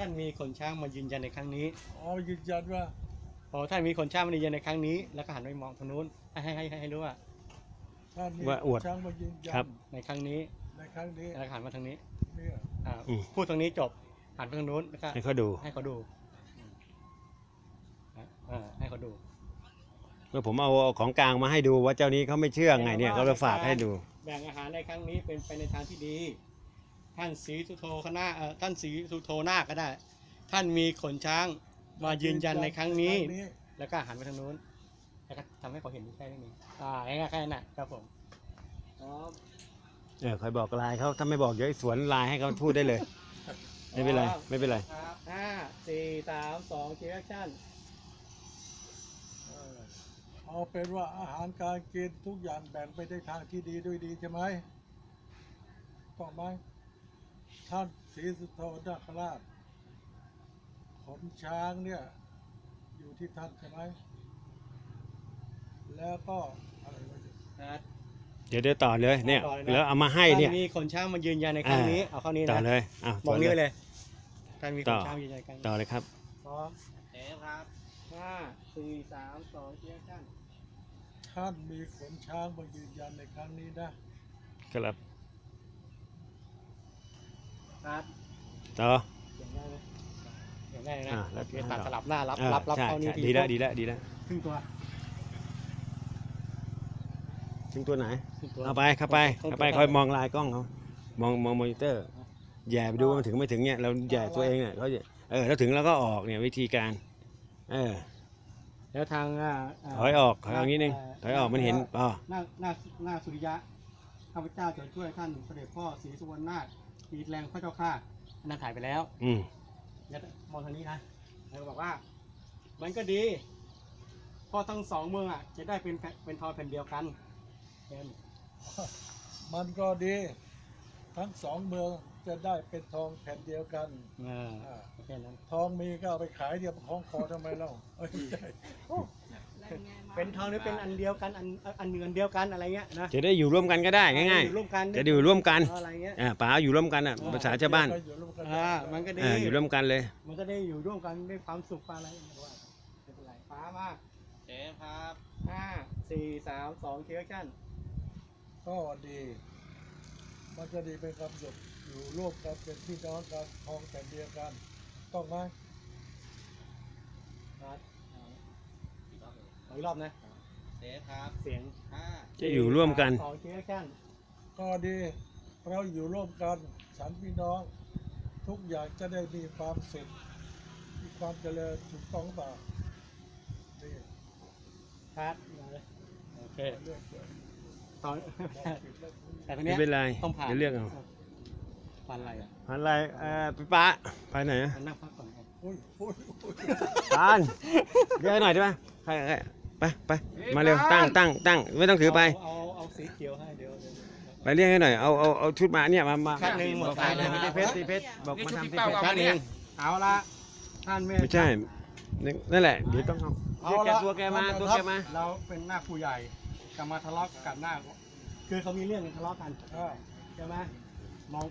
ท่านมีขนช้างมายืนยันในครั้งนี้ อ๋อยืนยันว่า พอท่านมีขนช้างมายืนยันในครั้งนี้ แล้วก็หันไปมองทางนู้น ให้ให้ให้ให้ให้รู้ว่า ท่านมีว่าอวด ช้างมายืนยันครับ ในครั้งนี้ ในครั้งนี้แล้วก็หันมาทางนี้เนี่ยอ่าอืม พูดตรงนี้จบ หันไปทางนู้นแล้วก็ให้เขาดูให้เขาดูอ่าให้เขาดูเมื่อผมเอาเอาของกลางมาให้ดูว่าเจ้านี้เขาไม่เชื่อไงเนี่ยเขาเลยฝากให้ดู แบ่งอาหารในครั้งนี้เป็นไปในทางที่ดี ท่านสีสุโธคณะเอ่อท่านสีสุโธนาคก็ได้ ท่านมีขนช้างมายืนยันในครั้งนี้ครั้งนี้ แล้วก็หันไปทางนู้น แล้วก็ทำให้เขาเห็นแค่นี้อ่าง่ายๆแค่นั้นนะครับผมอ๋อเออคอยบอกลายเขาถ้าไม่บอกเดี๋ยวไอ้สวนลายให้เขาพูดได้เลย ไม่เป็นไร ไม่เป็นไร ครับห้าสี่สามสองเชียร์ชั่น เออเอาเป็นว่าอาหารการกินทุกอย่างแบ่งไปในทางที่ดีด้วยดีใช่ไหมต้องไหม ท่านศรีสุโธนาคราชขนช้างเนี่ยอยู่ที่ท่านใช่ไหม แล้วก็อะไรวะเนี่ยนะเดี๋ยวเดี๋ยวต่อเลยเนี่ยต่อเลยนะแล้วเอามาให้เนี่ย ท่านมีขนช้างมายืนยันในครั้งนี้ เอาเข้านี้ต่อนะเลยอะบอกต่นี้อไว้เลยเลยท่านมีขต่นอช้างยืนยันในครั้งนี้ต่อเลยครับพร้อมเอ๋ครับห้าสี่สามสองเชียร์ชั่นท่านมีขนช้างมายืนยันในครั้งนี้นะ ครับค รับต่อเขียนได้ไหมเขียนได้นะอ่าแล้วโอเคตัดสลับหน้ารับอ่ารับรับใช่เข้านี้ใช่ทีดีแล้วดีแล้วดีแล้วครึ่งตัวถึงตัวไหน ครึ่งตัว เอาไปเข้าไปครึ่งเข้าตัวไปคอยมองลายกล้องเขามองมองมอนิเตอร์แย่ไปดูว่ามันถึงไม่ถึงเนี่ยเราแย่ตัวเองเนี่ยเขาจะเออแล้วถึงแล้วก็ออกเนี่ยวิธีการ เออแล้วทางอ่าถอยออกถอยออกนิดนึงถอยออกมันเห็นอ๋อ หน้าหน้าหน้าสุริยะข้าพเจ้าจะช่วยท่านเสด็จพ่อศรีสุวรรณนาถ มีแรงพระเจ้าข้าอันนั้นถ่ายไปแล้วอืมอย่ามองทางนี้นะแล้วบอกว่า มันก็ดีเพ่อทั้งสองเมืองอะ จะได้เป็นแผ่นเป็นทอแผ่นเดียวกันเห็นมันก็ดี ทั้งสองเมืองจะได้เป็นทองแผ่นเดียวกันอ่าอ่าแค่นั้น ทองมีก็เอาไปขายเดียวของคอทำไมเล่าเอ้ยไม่ใช่ เป็นทองหรือเป็นอันเดียวกันอันอันเงินเดียวกันอะไรเงี้ยนะจะได้อยู่ร่วมกันก็ได้ง่าย อยู่ร่วมกันๆ จะได้อยู่ร่วมกันอะไรเงี้ยอ่าป๋าอยู่ร่วมกันอะภาษาชาวบ้านอยู่ร่วมกันอ่ามันก็ดีอ่าอยู่ร่วมกันเลย มันก็ได้อยู่ร่วมกันด้วยความสุขอะไรไม่ว่าไม่เป็นไรฟ้ามากเชฟครับห้าสี่สามสองเคียวชั่นก็ดี มันจะดีเป็นความสุขอยู่ร่วมกันเป็นพี่น้องกันทองแผ่นเดียวกัน ต้องไหม ครับ ขออีกรอบนะเชฟครับเสียงห้าจะอยู่ร่วมกันสองเคียวชั่นก็ดีเราอยู่ร่วมกันฉันพี่น้อง ทุกอย่างจะได้มีความสุขมีความเจริญถูกต้องเปล่านี่ครับมาเลยโอเคเรื่องเกิดตอนบอกผิดแล้วคุณแต่คนไม่เนี้ยเป็นไรต้องผ่านเดี๋ยวเรียกเอา ผ่านอะไรอะอะไรเอ่อพี่ป๋าไปไหนอะมันนั่งพักก่อนครับอุ้ยอุ้ยอุ้ยปานเรียกให้หน่อยได้ไหมใครใคร ไปไปมาเร็วตั้งตั้งตั้งไม่ต้องถือไปเอาเอาเอาสีเขียวให้เดี๋ยวเดี๋ยวไปเรียกให้หน่อยเอาเอาเอาชุดมาเนี่ยมามาชาติหนึ่งหมดบอกชาติหนึ่งตีเพชรตีเพชรบอกมาทำตีเพชรชาติหนึ่งเอาละท่านเมตไม่ใช่นี่นั่นแหละเดี๋ยวต้องเอาเอาเรียกแกละตัวแกมาตัวแกมาเราเป็นหน้าครูใหญ่จะมาทะเลาะกันหน้า คือเขามีเรื่องกันทะเลาะกันอ่าใช่ไหมมอง